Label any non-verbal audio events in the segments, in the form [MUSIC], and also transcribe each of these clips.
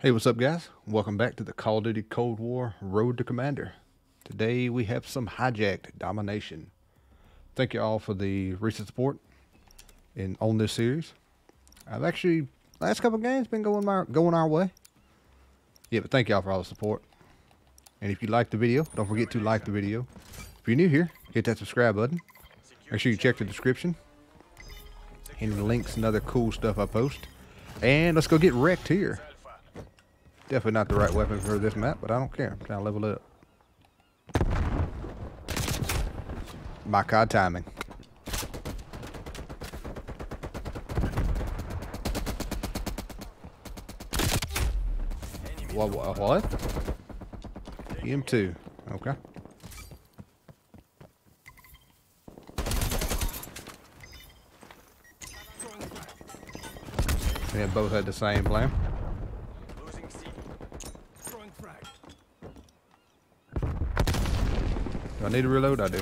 Hey, what's up, guys? Welcome back to the Call of Duty Cold War Road to Commander. Today we have some hijacked domination. Thank you all for the recent support in on this series. I've actually last couple games been going my going our way. Yeah, but thank y'all for all the support. And if you like the video, don't forget to like the video. If you're new here, hit that subscribe button. Make sure you check the description. Any links and other cool stuff I post. And let's go get wrecked here. Definitely not the right weapon for this map, but I don't care. I'm trying to level it up. My god timing. What? What? what? EM2. Okay. They both had the same plan. Do I need to reload? I do.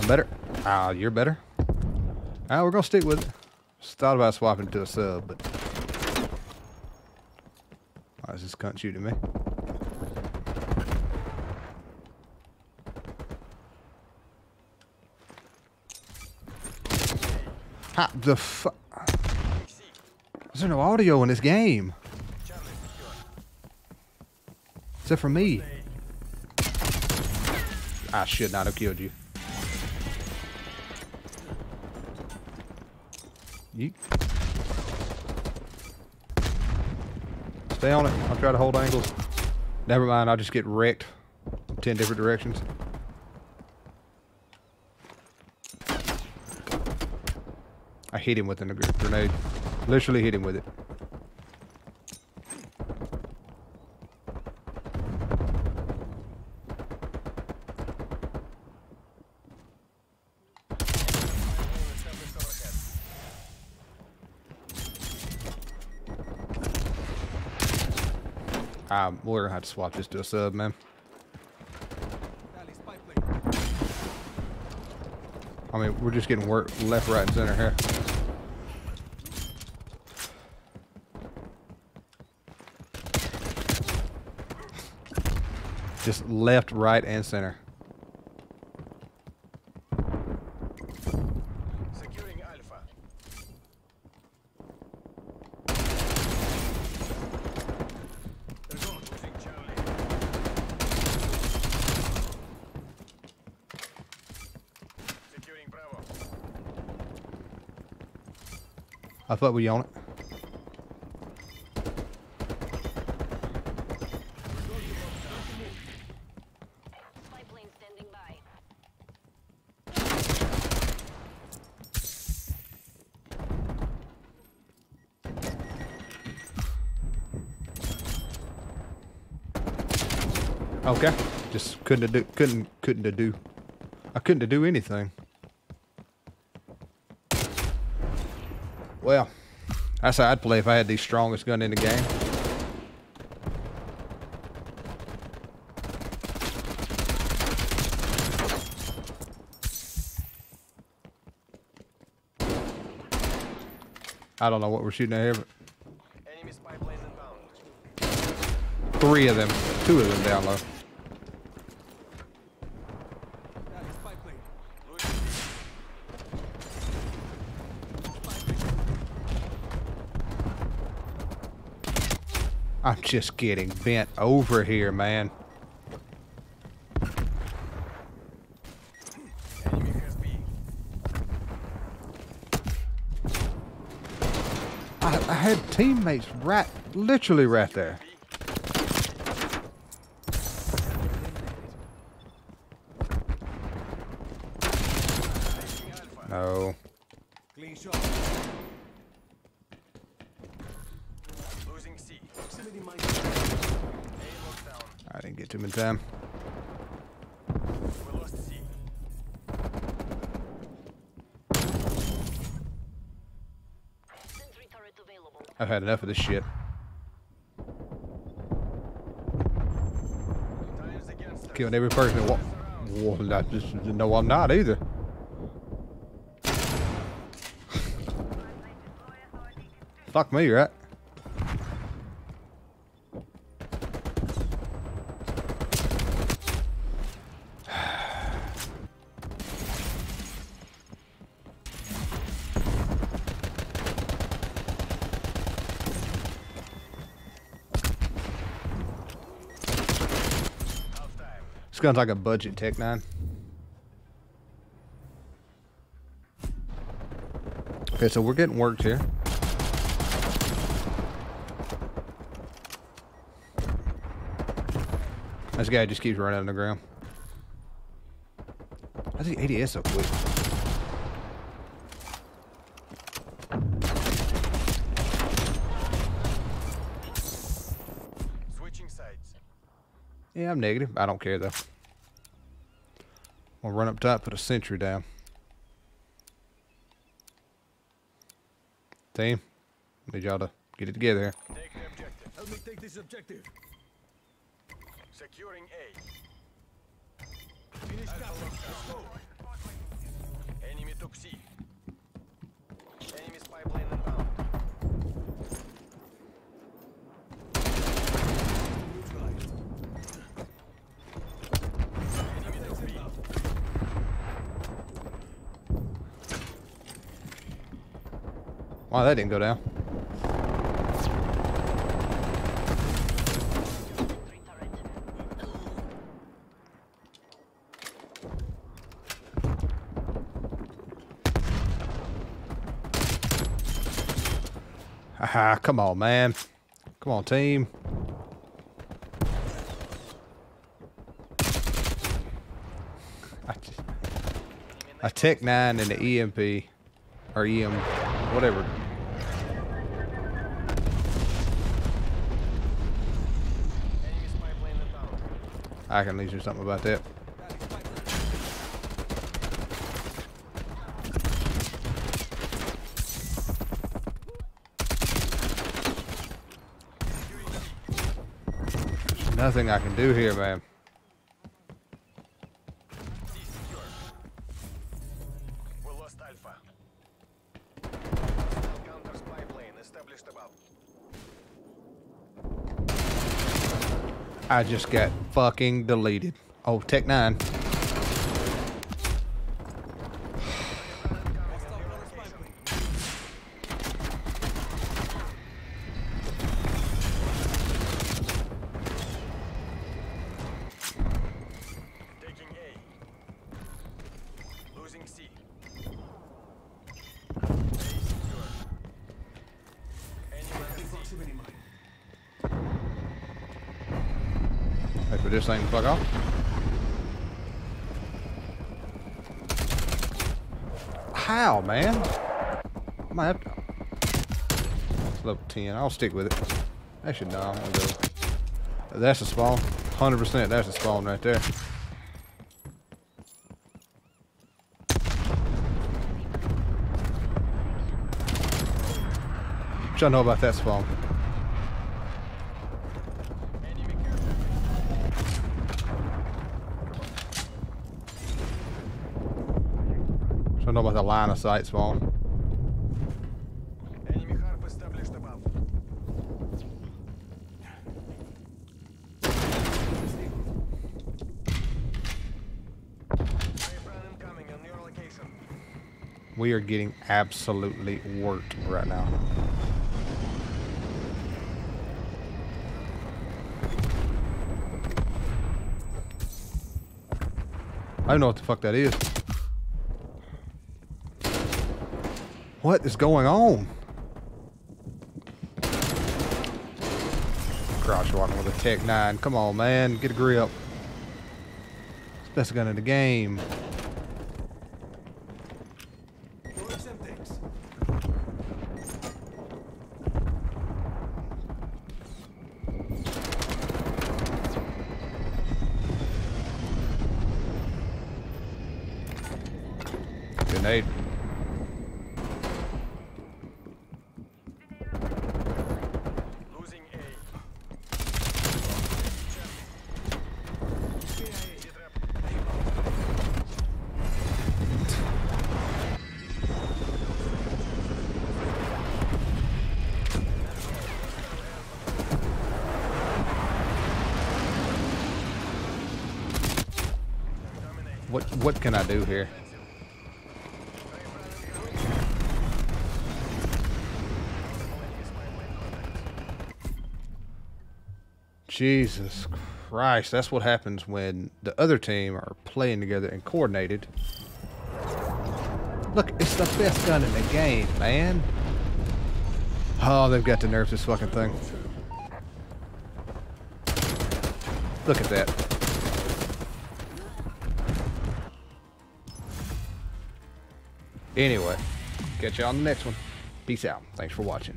I'm better. Ah, you're better. Ah, we're gonna stick with it. Just thought about swapping to a sub, but why is this cunt shooting me? Ha, the fu- Is there no audio in this game? Except for me. I should not have killed you. You. Stay on it. I'll try to hold angles. Never mind, I'll just get wrecked. Ten different directions. I hit him with a grenade. Literally hit him with it. Um, we're gonna have to swap this to a sub, man. I mean, we're just getting work left, right, and center here. Just left, right, and center. Securing Alpha. They're gone. Losing Charlie. Securing Bravo. I thought we own it. Okay. Just couldn't do couldn't couldn't do. I couldn't do anything. Well, that's how I'd play if I had the strongest gun in the game. I don't know what we're shooting at here, but Enemy spy plane inbound. three of them, two of them down low. Rally spy plane. Losing C. I'm just getting bent over here, man. I. I, had teammates right, literally right there. No. Clean shot. Get to him in time. I've had enough of this shit. Killing every person that. Well, I just, no, I'm not either. [LAUGHS] Fuck me, right? Gun's like a budget TEC-9. Okay, so we're getting worked here. This guy just keeps running on the ground. ADS so quick? Yeah, I'm negative. I don't care though. We'll run up top, put a sentry down. Team, need y'all to get it together here. Take the objective. Help me take this objective. Securing A. Finish that. Let's go. Enemy took C. Enemy spy plane inbound. Neutralized. Enemy took B. Wow, that didn't go down. Haha, come on, man. Come on, team. I TEC-9 and the EMP, or EM, whatever. I can leave you something about that. Nothing I can do here, man. We lost Alpha. Counter spy plane established above. I just got fucking deleted. Oh, Tech 9. Taking A. Losing C. A secure. Enemy has C. Proximity mine. Wait for this thing to fuck off. How, man? I might have to. It's level 10. I'll stick with it. Actually, no, I'm gonna go. That's a spawn. 100% that's a spawn right there. What y'all know about that spawn? Enemy careful. What y'all know about the line of sight spawn? We are getting absolutely worked right now. I don't know what the fuck that is. What is going on? Crouch walking with a TEC-9. Come on, man. Get a grip. It's best gun in the game. Grenade. What what can I do here? Jesus Christ, that's what happens when the other team are playing together and coordinated. Look, it's the best gun in the game, man. Oh, they've got to nerf this fucking thing. Look at that. Anyway, catch you on the next one. Peace out. Thanks for watching.